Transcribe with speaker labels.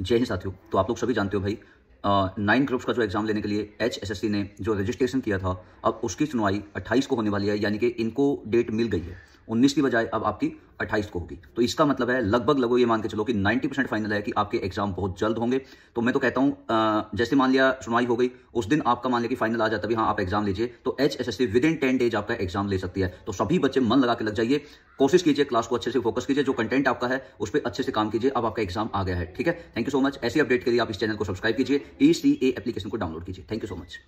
Speaker 1: जय हिंद साथियों। तो आप लोग सभी जानते हो भाई नाइन ग्रुप्स का जो एग्ज़ाम लेने के लिए एच ने जो रजिस्ट्रेशन किया था, अब उसकी सुनवाई 28 को होने वाली है, यानी कि इनको डेट मिल गई है। 19 की बजाय अब आपकी 28 को होगी। तो इसका मतलब है, लगभग लगभग ये मान के चलो कि 90 परसेंट फाइनल है कि आपके एग्ज़ाम बहुत जल्द होंगे। तो मैं तो कहता हूँ जैसे मान लिया सुनवाई हो गई, उस दिन आपका मान लिया कि फाइनल आ जाता भी हाँ आप एग्ज़ाम लीजिए। तो H S S C within ten days आपका एग्ज़ाम ले सकती है। तो सभी बच्चे मन लगा के लग जाइए, कोशिश कीजिए, क्लास को अच्छे से फोकस कीजिए, जो कंटेंट आपका है, उस पर अच्छे से काम कीजिए, अब आपका एग्ज़ाम आ गया है, ठीक है? थैंक यू सो मच ऐसी अपडेट के लिए आप इस चैनल को सब्सक्राइब कीजिए ई सी एप्लीकेशन को डाउनलोड कीजिए। Thank you so much